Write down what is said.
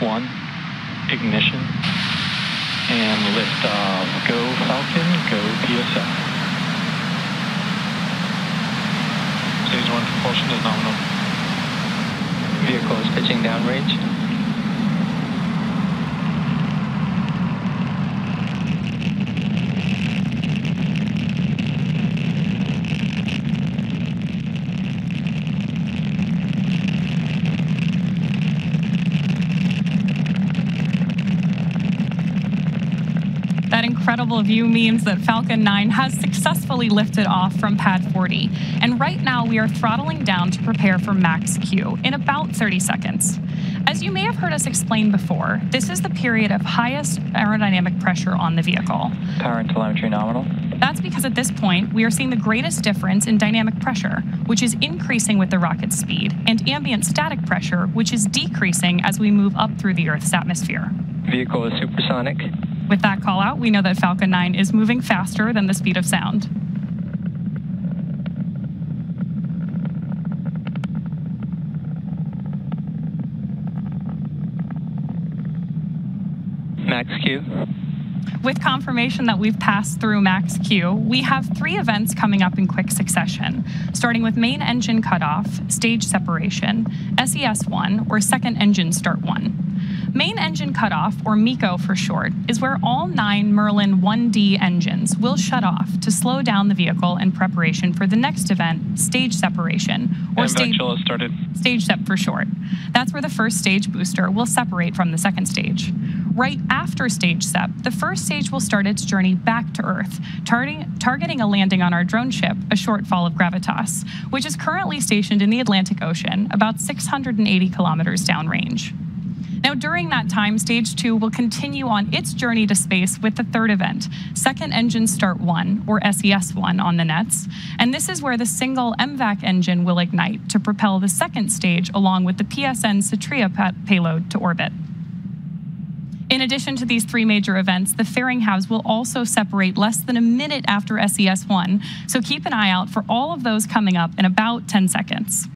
one, ignition, and lift off. Go Falcon, go PSN. Stage one propulsion is nominal. Vehicle is pitching downrange. That incredible view means that Falcon 9 has successfully lifted off from pad 40. And right now we are throttling down to prepare for max Q in about 30 seconds. As you may have heard us explain before, this is the period of highest aerodynamic pressure on the vehicle. Power and telemetry nominal. That's because at this point, we are seeing the greatest difference in dynamic pressure, which is increasing with the rocket's speed, and ambient static pressure, which is decreasing as we move up through the Earth's atmosphere. Vehicle is supersonic. With that call out, we know that Falcon 9 is moving faster than the speed of sound. Max Q. With confirmation that we've passed through max Q, we have three events coming up in quick succession, starting with main engine cutoff, stage separation, SES1, or second engine start 1. Main engine cutoff, or MECO for short, is where all nine Merlin 1D engines will shut off to slow down the vehicle in preparation for the next event, stage separation, or stage, stage sep for short. That's where the first stage booster will separate from the second stage. Right after stage sep, the first stage will start its journey back to Earth, targeting, targeting a landing on our drone ship, a shortfall of Gravitas, which is currently stationed in the Atlantic Ocean, about 680 kilometers downrange. Now, during that time, Stage 2 will continue on its journey to space with the third event, Second Engine Start 1, or SES 1 on the nets. And this is where the single MVAC engine will ignite to propel the second stage along with the PSN Satria pa- payload to orbit. In addition to these three major events, the fairing halves will also separate less than a minute after SES 1, so keep an eye out for all of those coming up in about 10 seconds.